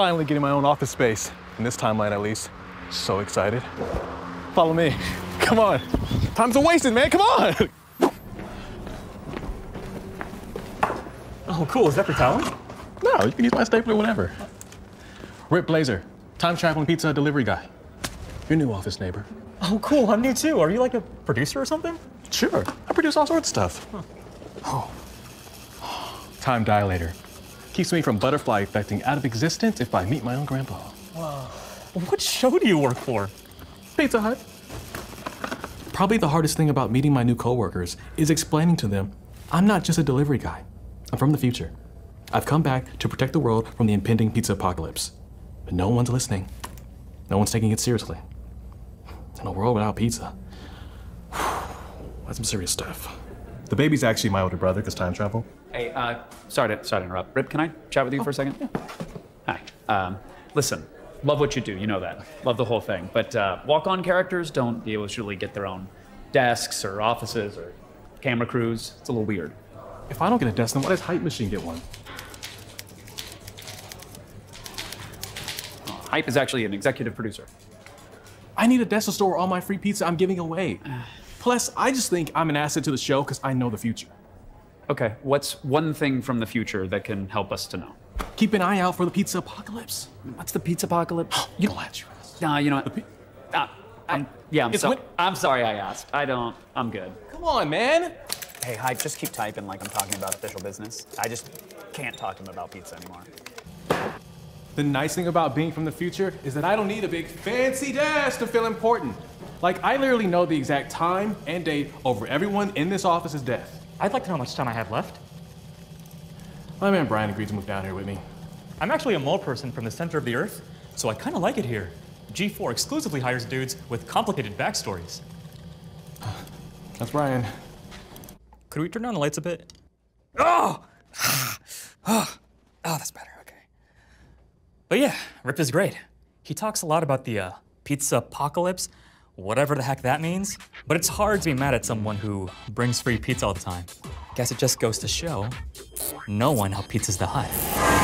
Finally getting my own office space, in this timeline at least. So excited. Follow me. Come on. Time's a wasted, man. Come on. Oh, cool. Is that for talent? No, you can use my stapler whenever. Ripp Blazer, time traveling pizza delivery guy. Your new office neighbor. Oh, cool. I'm new too. Are you like a producer or something? Sure, I produce all sorts of stuff. Oh. Time dilator. Keeps me from butterfly affecting out of existence if I meet my own grandpa. Wow. What show do you work for? Pizza Hut. Probably the hardest thing about meeting my new coworkers is explaining to them I'm not just a delivery guy. I'm from the future. I've come back to protect the world from the impending pizza apocalypse. But no one's listening. No one's taking it seriously. In a world without pizza, that's some serious stuff. The baby's actually my older brother because time travel. Hey, uh, sorry to sorry to interrupt. Ripp, can I chat with you for a second? Yeah. Hi. Um, listen, love what you do. You know that. Love the whole thing. But uh, walk-on characters don't be able to usually get their own desks or offices or camera crews. It's a little weird. If I don't get a desk, then why does Hype Machine get one? Hype is actually an executive producer. I need a desk to store all my free pizza I'm giving away. Plus, I just think I'm an asset to the show because I know the future. Okay, what's one thing from the future that can help us to know? Keep an eye out for the pizza apocalypse. What's the pizza apocalypse? You don't have to. Nah, you know what? pi- Uh, I'm, yeah, I'm, It's so- when- I'm sorry I asked. I don't. I'm good. Come on, man. Hey, Hype, just keep typing like I'm talking about official business. I just can't talk to him about pizza anymore. The nice thing about being from the future is that I don't need a big fancy desk to feel important. Like, I literally know the exact time and date over everyone in this office's death. I'd like to know how much time I have left. My man Brian agreed to move down here with me. I'm actually a mole person from the center of the Earth, so I kind of like it here. G4 exclusively hires dudes with complicated backstories. That's Brian. Could we turn down the lights a bit? Oh! oh, oh, that's better. Okay. But yeah, Ripp is great. He talks a lot about the uh, pizza apocalypse, whatever the heck that means. But it's hard to be mad at someone who brings free pizza all the time. Guess it just goes to show no one out pizzas the hut.